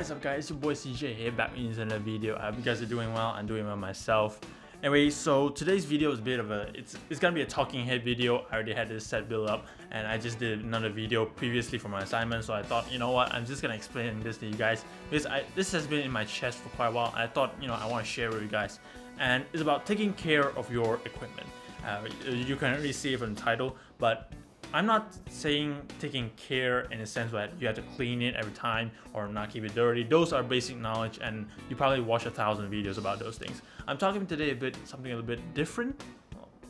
is up guys, your boy CJ here back with another video. I hope you guys are doing well, I'm doing well myself. Anyway, so today's video is a bit of a, it's, it's gonna be a talking head video. I already had this set built up and I just did another video previously for my assignment. So I thought, you know what, I'm just gonna explain this to you guys because I, this has been in my chest for quite a while. I thought, you know, I wanna share with you guys. And it's about taking care of your equipment. Uh, you can already see it from the title, but I'm not saying taking care in a sense that you have to clean it every time or not keep it dirty. Those are basic knowledge and you probably watch a thousand videos about those things. I'm talking today a bit something a little bit different.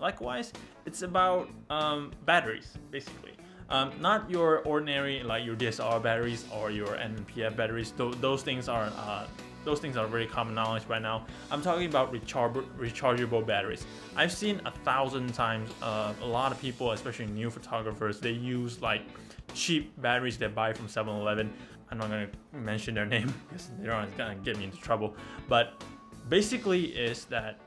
Likewise, it's about um, batteries basically. Um, not your ordinary like your DSR batteries or your NPF batteries. Th those things are uh, those things are very common knowledge right now. I'm talking about recharge rechargeable batteries. I've seen a thousand times uh, a lot of people, especially new photographers, they use like cheap batteries they buy from 7-Eleven. I'm not gonna mention their name because they're gonna get me into trouble. But basically is that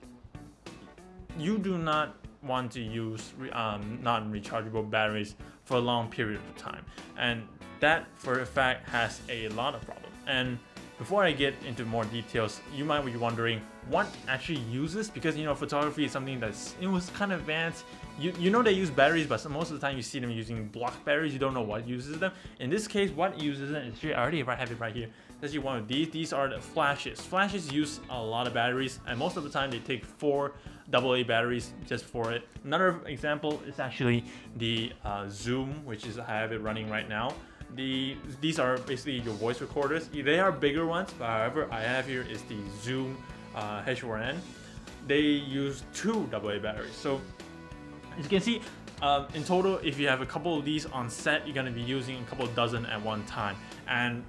you do not want to use um, non-rechargeable batteries for a long period of time. And that for a fact has a lot of problems. And before I get into more details, you might be wondering what actually uses because you know photography is something that's it was kind of advanced. You, you know they use batteries, but most of the time you see them using block batteries. You don't know what uses them. In this case, what uses it? I already have it right here. That's you one of these. These are the flashes. Flashes use a lot of batteries, and most of the time they take four AA batteries just for it. Another example is actually the uh, Zoom, which is I have it running right now the these are basically your voice recorders. They are bigger ones, but however, I have here is the Zoom uh, H4n. They use two AA batteries. So as you can see, um, in total, if you have a couple of these on set, you're gonna be using a couple dozen at one time. And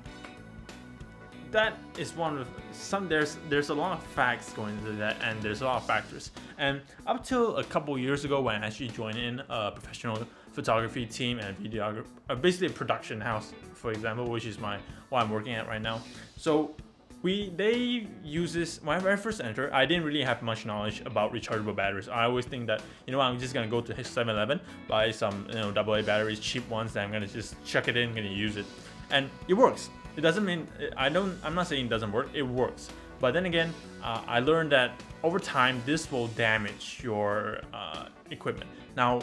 that is one of some there's there's a lot of facts going into that and there's a lot of factors and up till a couple years ago when I actually joined in a professional photography team and videographer, uh, basically a production house, for example, which is my what I'm working at right now. So we they use this when I first entered I didn't really have much knowledge about rechargeable batteries. I always think that you know I'm just gonna go to 7-Eleven buy some you know AA batteries cheap ones that I'm gonna just chuck it in gonna use it. And it works. It doesn't mean I don't I'm not saying it doesn't work it works. But then again uh, I learned that over time this will damage your uh, equipment. Now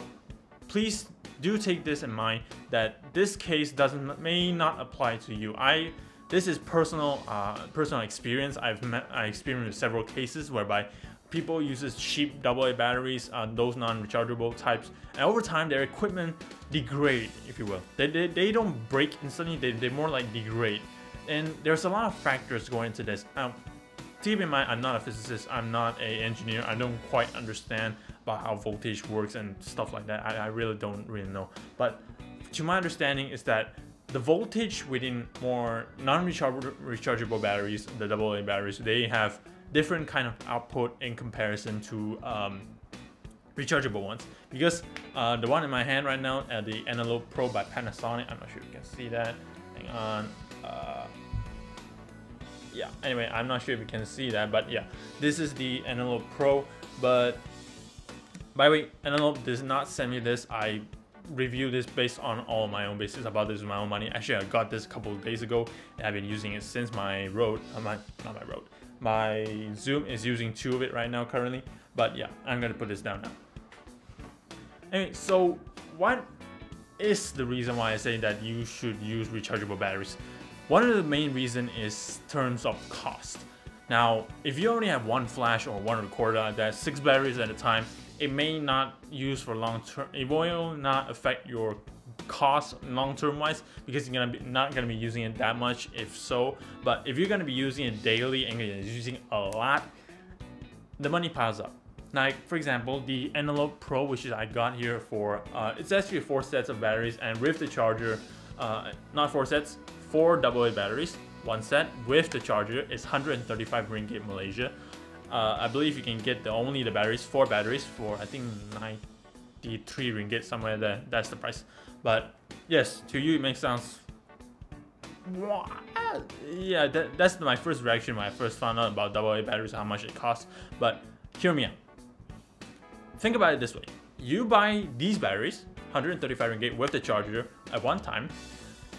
please do take this in mind that this case doesn't may not apply to you. I this is personal uh, personal experience. I've met, I experienced several cases whereby people uses cheap AA batteries, uh, those non-rechargeable types, and over time their equipment degrade, if you will. They, they, they don't break instantly, they, they more like degrade. And there's a lot of factors going into this. Um, keep in mind, I'm not a physicist, I'm not an engineer, I don't quite understand about how voltage works and stuff like that. I, I really don't really know. But to my understanding is that the voltage within more non-rechargeable batteries, the AA batteries, they have different kind of output in comparison to um, rechargeable ones. Because uh, the one in my hand right now, uh, the Eneloop Pro by Panasonic, I'm not sure you can see that. Hang on. Uh, yeah, anyway, I'm not sure if you can see that, but yeah, this is the Eneloop Pro, but by the way, Eneloop does not send me this. I review this based on all my own basis. about this with my own money. Actually, I got this a couple of days ago and I've been using it since my road, uh, my, not my Rode, my Zoom is using two of it right now currently. But yeah, I'm gonna put this down now. Anyway, so what is the reason why I say that you should use rechargeable batteries? One of the main reason is terms of cost. Now, if you only have one flash or one recorder that's six batteries at a time, it may not use for long term. It will not affect your cost long term wise because you're gonna be not gonna be using it that much if so. But if you're gonna be using it daily and you're using a lot, the money piles up. Like for example, the Eneloop Pro, which is I got here for, uh, it's actually four sets of batteries and with the charger, uh, not four sets, four AA batteries, one set with the charger is 135 ringgit Malaysia. Uh, I believe you can get the only the batteries, four batteries for I think 93 ringgit somewhere there. That's the price. But yes, to you it makes sense. Yeah, that, that's my first reaction when I first found out about AA batteries, how much it costs. But hear me out. Think about it this way. You buy these batteries, 135 ringgit with the charger at one time.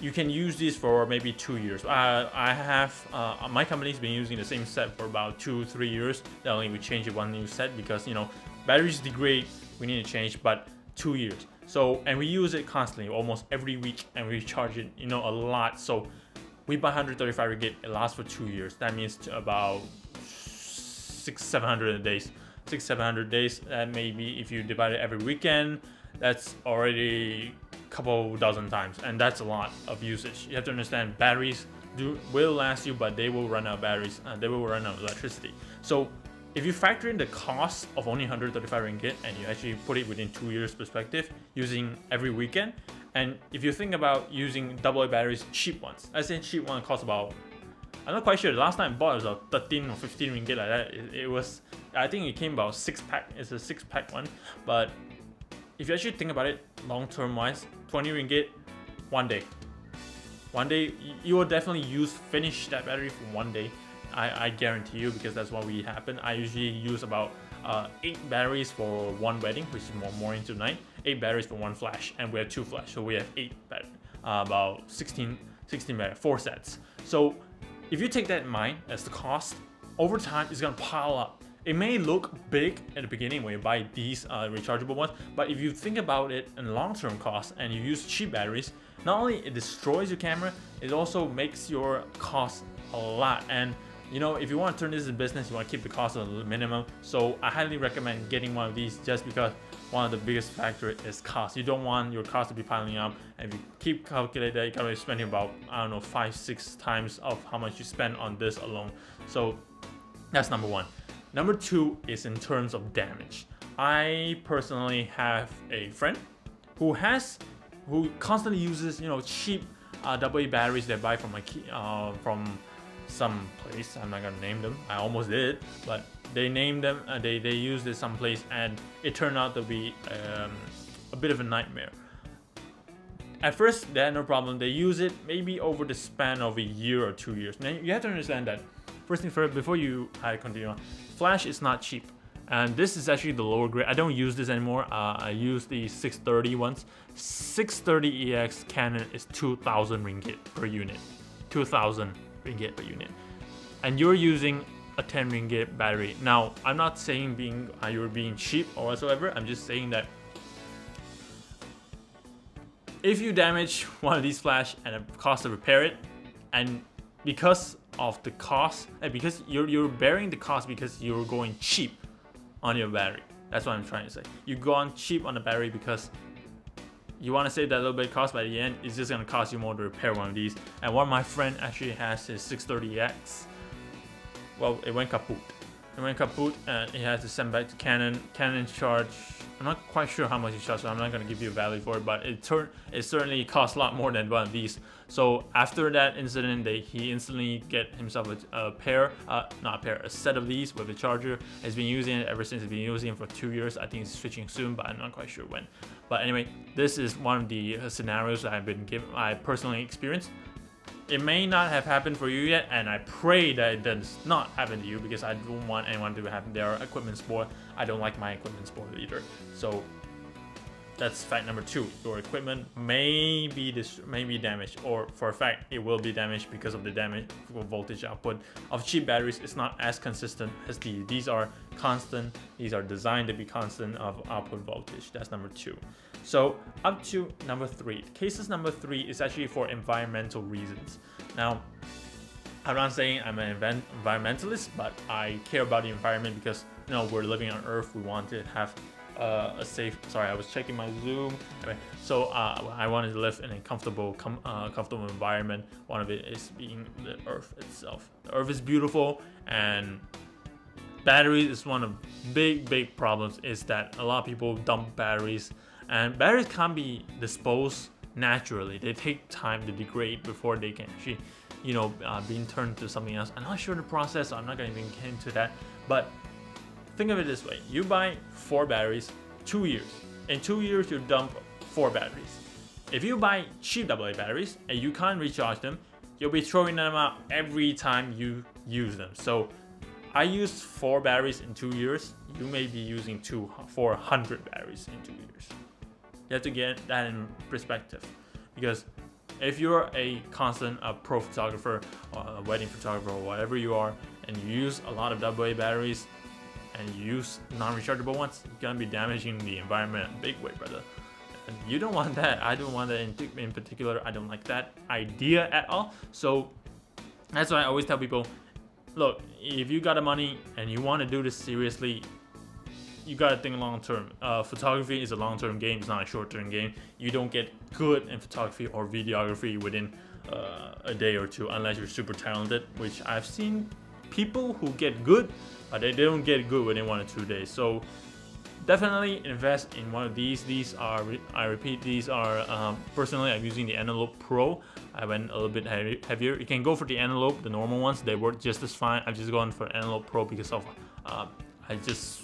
You can use this for maybe two years. Uh, I have, uh, my company's been using the same set for about two, three years. Then only we change it one new set because, you know, batteries degrade, we need to change, but two years. So, and we use it constantly, almost every week, and we charge it, you know, a lot. So we buy 135 ringgit, it lasts for two years. That means about six, 700 days. Six, 700 days, that maybe if you divide it every weekend, that's already couple dozen times and that's a lot of usage. You have to understand batteries do will last you but they will run out of batteries uh, they will run out of electricity. So if you factor in the cost of only 135 ringgit and you actually put it within two years perspective using every weekend and if you think about using AA batteries cheap ones I say cheap one costs about I'm not quite sure the last time I bought it was about 13 or 15 ringgit like that. It, it was I think it came about six pack it's a six pack one but if you actually think about it long term wise 20 ringgit one day. One day you will definitely use finish that battery for one day. I, I guarantee you because that's what we happen. I usually use about uh, eight batteries for one wedding which is more morning to night. Eight batteries for one flash and we have two flash so we have eight batteries uh, about 16 16 batteries four sets. So if you take that in mind as the cost over time it's gonna pile up it may look big at the beginning when you buy these uh, rechargeable ones, but if you think about it in long-term cost and you use cheap batteries, not only it destroys your camera, it also makes your cost a lot. And you know, if you want to turn this into business, you want to keep the cost at a minimum. So I highly recommend getting one of these just because one of the biggest factor is cost. You don't want your cost to be piling up. And if you keep calculating that, you're gonna be spending about, I don't know, five, six times of how much you spend on this alone. So that's number one. Number two is in terms of damage. I personally have a friend who has, who constantly uses, you know, cheap uh, AA batteries they buy from a uh, from some place. I'm not gonna name them. I almost did, but they named them. Uh, they they used it someplace, and it turned out to be um, a bit of a nightmare. At first, they had no problem. They use it maybe over the span of a year or two years. Now you have to understand that first thing first, before you I continue on, Flash is not cheap. And this is actually the lower grade. I don't use this anymore. Uh, I use the 630 ones. 630EX Canon is 2,000 ringgit per unit. 2,000 ringgit per unit. And you're using a 10 ringgit battery. Now, I'm not saying being uh, you're being cheap or whatsoever. I'm just saying that if you damage one of these flash and it costs to repair it, and because of the cost because you're, you're bearing the cost because you're going cheap on your battery. That's what I'm trying to say. You go on cheap on the battery because you want to save that little bit cost, by the end, it's just going to cost you more to repair one of these. And one of my friend actually has his 630X. Well, it went kaput. It went kaput and he has to send back to Canon. Canon charge I'm not quite sure how much it costs, so I'm not to give you a value for it, but it, turn, it certainly costs a lot more than one of these. So after that incident, they, he instantly get himself a, a pair, uh, not a pair, a set of these with a charger. He's been using it ever since he's been using it for two years. I think he's switching soon, but I'm not quite sure when. But anyway, this is one of the scenarios I've been given, I personally experienced. It may not have happened for you yet, and I pray that it does not happen to you because I don't want anyone to have their equipment spoiled. I don't like my equipment spoiled either. So that's fact number two. Your equipment may be this may be damaged, or for a fact it will be damaged because of the damage voltage output of cheap batteries. It's not as consistent as these. These are constant. These are designed to be constant of output voltage. That's number two. So up to number three. Cases number three is actually for environmental reasons. Now, I'm not saying I'm an environmentalist, but I care about the environment because you know we're living on Earth. We want to have uh, a safe. Sorry, I was checking my Zoom. Anyway, so uh, I wanted to live in a comfortable, com uh, comfortable environment. One of it is being the Earth itself. The Earth is beautiful, and batteries is one of big, big problems. Is that a lot of people dump batteries and batteries can't be disposed naturally. They take time to degrade before they can actually, you know, uh, being turned to something else. I'm not sure the process, so I'm not going to get into that. But think of it this way. You buy four batteries, two years. In two years, you dump four batteries. If you buy cheap AA batteries and you can't recharge them, you'll be throwing them out every time you use them. So I used four batteries in two years. You may be using two, 400 batteries in two years. You have to get that in perspective. Because if you're a constant a pro photographer or a wedding photographer or whatever you are and you use a lot of AA batteries and you use non-rechargeable ones you're gonna be damaging the environment in a big way brother. And you don't want that. I don't want that in, in particular. I don't like that idea at all. So that's why I always tell people look if you got the money and you want to do this seriously you gotta think long term. Uh, photography is a long term game, it's not a short term game. You don't get good in photography or videography within uh, a day or two unless you're super talented, which I've seen people who get good, but they don't get good within one or two days. So definitely invest in one of these. These are, I repeat, these are, um, personally I'm using the Eneloop Pro. I went a little bit heavier. You can go for the Eneloop, the normal ones, they work just as fine. I've just gone for Eneloop Pro because of, uh, I just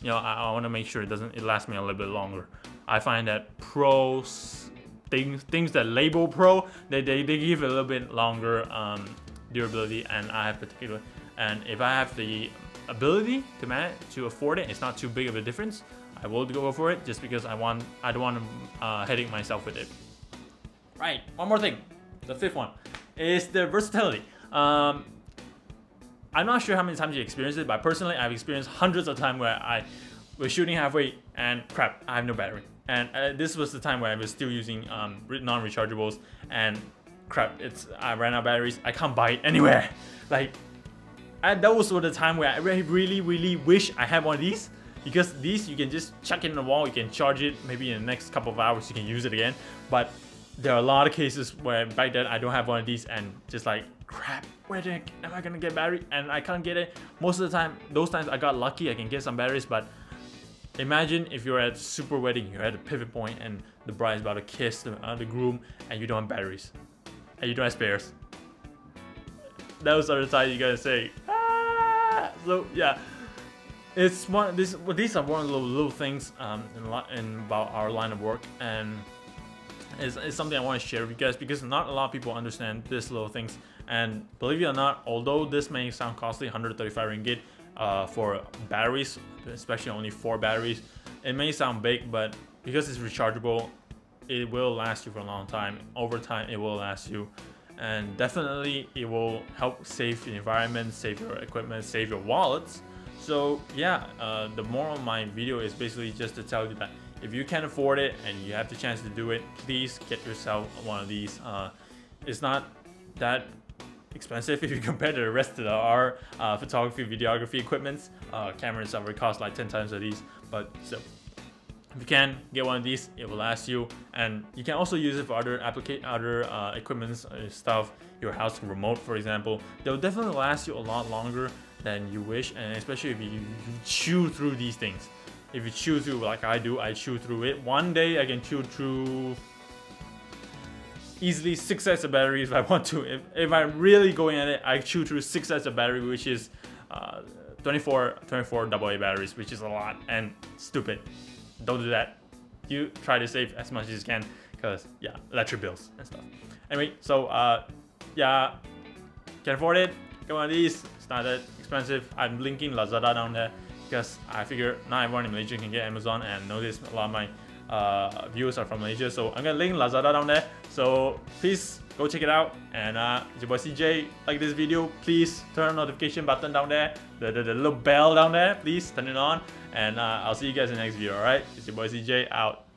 you know, I, I want to make sure it doesn't it lasts me a little bit longer. I find that pros things things that label pro they, they, they give a little bit longer um, durability and I have particular and if I have the ability to manage to afford it it's not too big of a difference I will go for it just because I want I don't want to uh, headache myself with it right one more thing the fifth one is the versatility um, I'm not sure how many times you experienced it, but personally, I've experienced hundreds of times where I was shooting halfway and crap, I have no battery. And uh, this was the time where I was still using um, non-rechargeables and crap, it's I ran out of batteries. I can't buy it anywhere. Like, and that was the time where I really, really wish I had one of these because these you can just chuck it in the wall, you can charge it. Maybe in the next couple of hours you can use it again. But there are a lot of cases where back then I don't have one of these and just like crap, where the heck am I gonna get battery? And I can't get it. Most of the time, those times I got lucky, I can get some batteries, but imagine if you're at a super wedding, you're at a pivot point and the bride is about to kiss the, uh, the groom and you don't have batteries. And you don't have spares. Those are the times you gotta say, ah! So yeah, it's one. This well, these are one of the little, little things um, in, in about our line of work, and it's, it's something I want to share with you guys because not a lot of people understand this little things. And believe it or not, although this may sound costly, 135 ringgit uh, for batteries, especially only four batteries, it may sound big, but because it's rechargeable, it will last you for a long time. Over time, it will last you. And definitely, it will help save the environment, save your equipment, save your wallets. So yeah, uh, the moral of my video is basically just to tell you that if you can afford it and you have the chance to do it, please get yourself one of these. Uh, it's not that expensive if you compare to the rest of the, our uh, photography, videography equipments. Uh, cameras that would cost like 10 times of these, but so if you can get one of these, it will last you, and you can also use it for other applicate other uh, equipments uh, stuff. Your house remote, for example, they'll definitely last you a lot longer than you wish, and especially if you, you chew through these things. If you chew through like I do, I chew through it. One day I can chew through easily six sets of battery if I want to. If, if I'm really going at it, I chew through six sets of battery, which is uh, 24, 24 AA batteries, which is a lot and stupid. Don't do that. You try to save as much as you can because yeah, electric bills and stuff. Anyway, so uh, yeah, can afford it. One of these. It's not that expensive. I'm linking Lazada down there because I figure not everyone in Malaysia can get Amazon and notice a lot of my uh, viewers are from Malaysia. So I'm gonna link Lazada down there. So please go check it out. And uh, it's your boy CJ. Like this video, please turn notification button down there. The, the, the little bell down there, please turn it on. And uh, I'll see you guys in the next video, alright? It's your boy CJ out.